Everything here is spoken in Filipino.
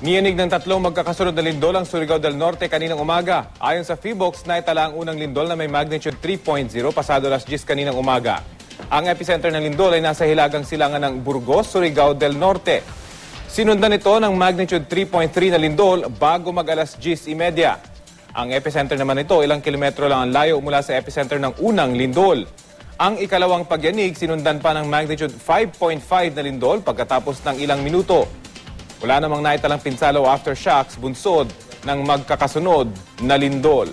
Niyanig ng tatlong magkakasunod na lindol ang Surigao del Norte kaninang umaga. Ayon sa Feebox, naitala ang unang lindol na may magnitude 3.0 pasado alas 10 kaninang umaga. Ang epicenter ng lindol ay nasa hilagang silangan ng Burgos, Surigao del Norte. Sinundan ito ng magnitude 3.3 na lindol bago mag alas 10.30. Ang epicenter naman nito ilang kilometro lang ang layo mula sa epicenter ng unang lindol. Ang ikalawang pagyanig sinundan pa ng magnitude 5.5 na lindol pagkatapos ng ilang minuto. Wala namang naitalang pinsala o aftershocks bunsod ng magkakasunod na lindol.